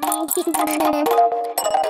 た。